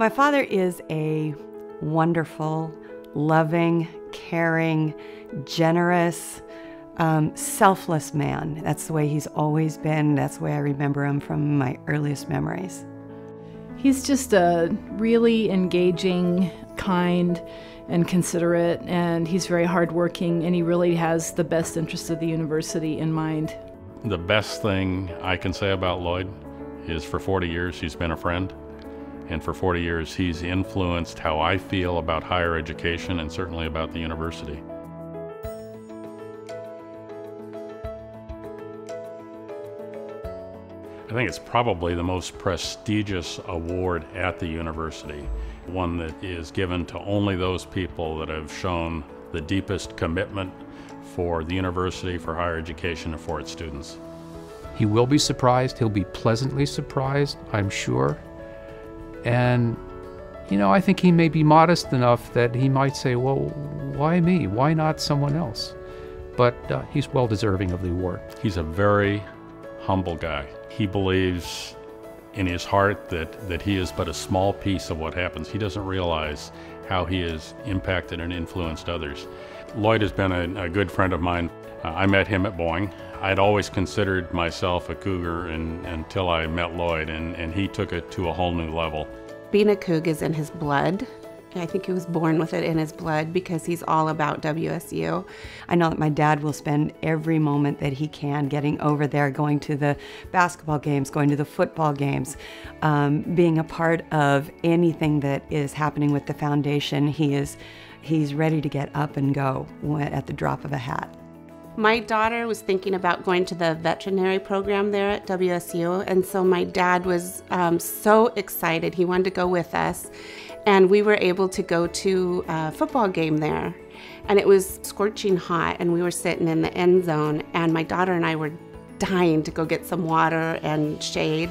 My father is a wonderful, loving, caring, generous, um, selfless man. That's the way he's always been. That's the way I remember him from my earliest memories. He's just a really engaging, kind, and considerate, and he's very hardworking, and he really has the best interests of the university in mind. The best thing I can say about Lloyd is for 40 years he's been a friend, and for 40 years he's influenced how I feel about higher education and certainly about the university. I think it's probably the most prestigious award at the university, one that is given to only those people that have shown the deepest commitment for the university, for higher education, and for its students. He will be surprised. He'll be pleasantly surprised, I'm sure. And, you know, I think he may be modest enough that he might say, well, why me? Why not someone else? But uh, he's well deserving of the award. He's a very humble guy. He believes in his heart that, that he is but a small piece of what happens. He doesn't realize how he has impacted and influenced others. Lloyd has been a, a good friend of mine. I met him at Boeing. I'd always considered myself a cougar and, until I met Lloyd, and, and he took it to a whole new level. Being a coug is in his blood. I think he was born with it in his blood because he's all about WSU. I know that my dad will spend every moment that he can getting over there, going to the basketball games, going to the football games, um, being a part of anything that is happening with the foundation. He is he's ready to get up and go at the drop of a hat. My daughter was thinking about going to the veterinary program there at WSU, and so my dad was um, so excited. He wanted to go with us, and we were able to go to a football game there. And it was scorching hot, and we were sitting in the end zone, and my daughter and I were dying to go get some water and shade.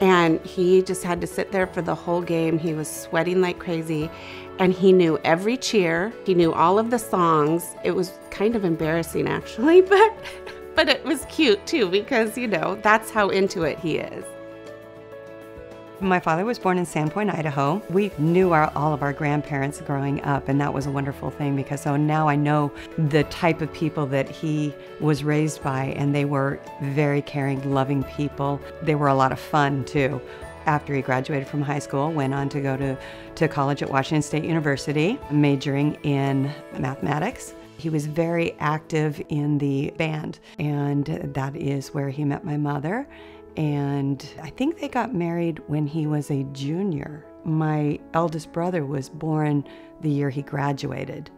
And he just had to sit there for the whole game. He was sweating like crazy and he knew every cheer. He knew all of the songs. It was kind of embarrassing actually, but but it was cute too because, you know, that's how into it he is. My father was born in Sandpoint, Idaho. We knew our, all of our grandparents growing up, and that was a wonderful thing because so now I know the type of people that he was raised by, and they were very caring, loving people. They were a lot of fun too. After he graduated from high school, went on to go to, to college at Washington State University, majoring in mathematics. He was very active in the band, and that is where he met my mother and I think they got married when he was a junior. My eldest brother was born the year he graduated.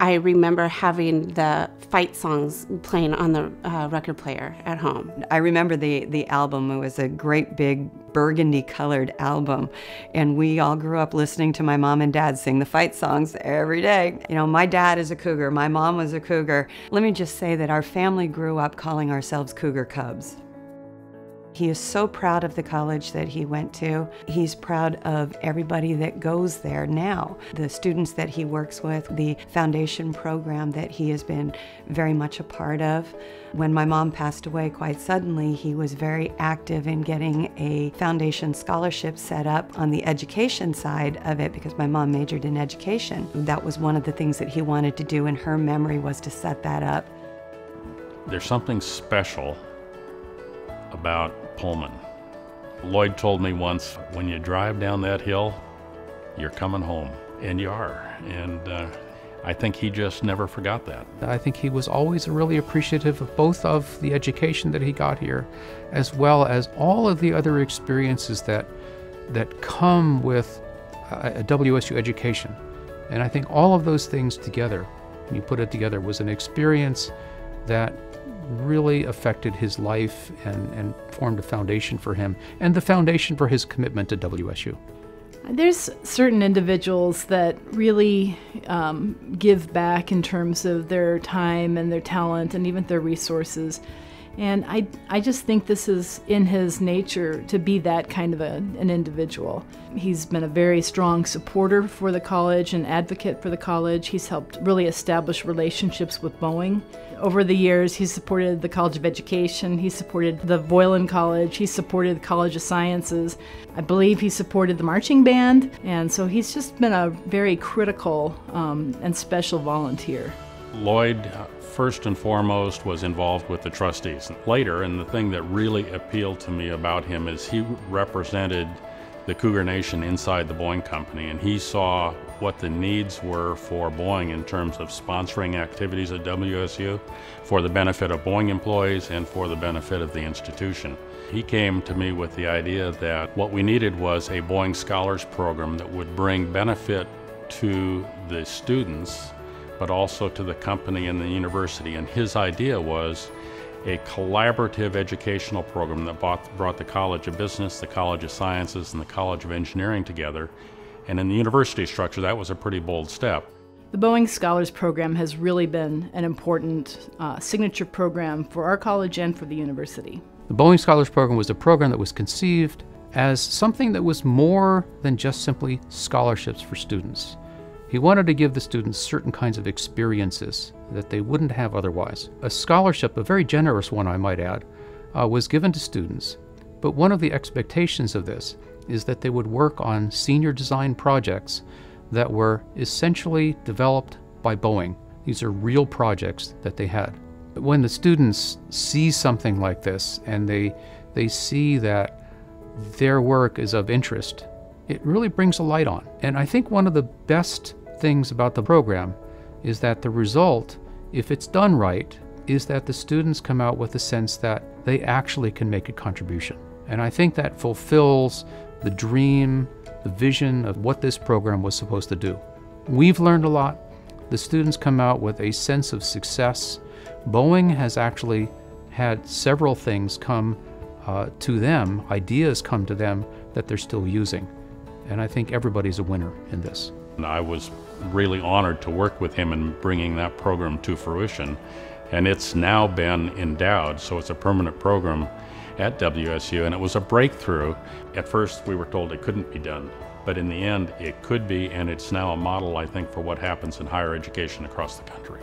I remember having the fight songs playing on the uh, record player at home. I remember the, the album. It was a great big burgundy colored album. And we all grew up listening to my mom and dad sing the fight songs every day. You know, my dad is a cougar, my mom was a cougar. Let me just say that our family grew up calling ourselves cougar cubs. He is so proud of the college that he went to. He's proud of everybody that goes there now, the students that he works with, the foundation program that he has been very much a part of. When my mom passed away quite suddenly, he was very active in getting a foundation scholarship set up on the education side of it because my mom majored in education. That was one of the things that he wanted to do in her memory was to set that up. There's something special about Pullman. Lloyd told me once, when you drive down that hill, you're coming home. And you are. And uh, I think he just never forgot that. I think he was always really appreciative of both of the education that he got here, as well as all of the other experiences that, that come with a WSU education. And I think all of those things together, when you put it together, was an experience that really affected his life and, and formed a foundation for him and the foundation for his commitment to WSU. There's certain individuals that really um, give back in terms of their time and their talent and even their resources. And I, I just think this is in his nature to be that kind of a, an individual. He's been a very strong supporter for the college and advocate for the college. He's helped really establish relationships with Boeing. Over the years, he's supported the College of Education, he supported the Voiland College, he supported the College of Sciences. I believe he supported the marching band, and so he's just been a very critical um, and special volunteer. Lloyd uh, first and foremost was involved with the trustees. Later, and the thing that really appealed to me about him is he represented the Cougar Nation inside the Boeing Company, and he saw what the needs were for Boeing in terms of sponsoring activities at WSU for the benefit of Boeing employees and for the benefit of the institution. He came to me with the idea that what we needed was a Boeing Scholars Program that would bring benefit to the students but also to the company and the university. And his idea was a collaborative educational program that brought, brought the College of Business, the College of Sciences, and the College of Engineering together. And in the university structure, that was a pretty bold step. The Boeing Scholars Program has really been an important uh, signature program for our college and for the university. The Boeing Scholars Program was a program that was conceived as something that was more than just simply scholarships for students. He wanted to give the students certain kinds of experiences that they wouldn't have otherwise. A scholarship, a very generous one, I might add, uh, was given to students, but one of the expectations of this is that they would work on senior design projects that were essentially developed by Boeing. These are real projects that they had. But when the students see something like this and they, they see that their work is of interest, it really brings a light on. And I think one of the best things about the program is that the result, if it's done right, is that the students come out with a sense that they actually can make a contribution. And I think that fulfills the dream, the vision of what this program was supposed to do. We've learned a lot. The students come out with a sense of success. Boeing has actually had several things come uh, to them, ideas come to them that they're still using. And I think everybody's a winner in this. I was really honored to work with him in bringing that program to fruition. And it's now been endowed, so it's a permanent program at WSU, and it was a breakthrough. At first, we were told it couldn't be done, but in the end, it could be, and it's now a model, I think, for what happens in higher education across the country.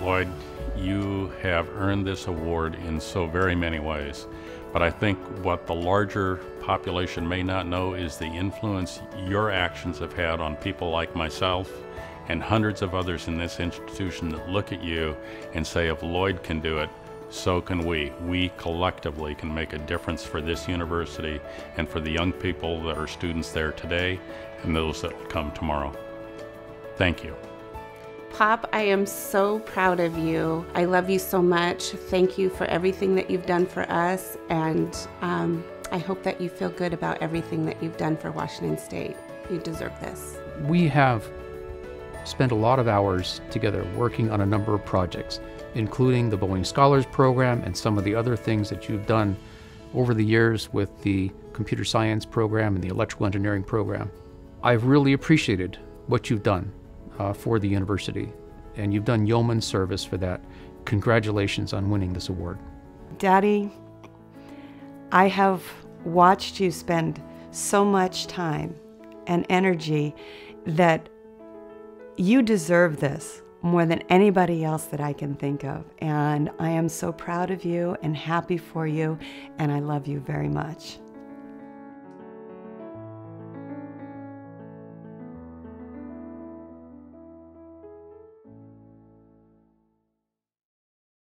Lloyd, you have earned this award in so very many ways. But I think what the larger population may not know is the influence your actions have had on people like myself and hundreds of others in this institution that look at you and say, if Lloyd can do it, so can we. We collectively can make a difference for this university and for the young people that are students there today and those that will come tomorrow. Thank you. Pop, I am so proud of you. I love you so much. Thank you for everything that you've done for us, and um, I hope that you feel good about everything that you've done for Washington State. You deserve this. We have spent a lot of hours together working on a number of projects, including the Boeing Scholars Program and some of the other things that you've done over the years with the computer science program and the electrical engineering program. I've really appreciated what you've done uh, for the university. And you've done yeoman service for that. Congratulations on winning this award. Daddy, I have watched you spend so much time and energy that you deserve this more than anybody else that I can think of. And I am so proud of you and happy for you, and I love you very much.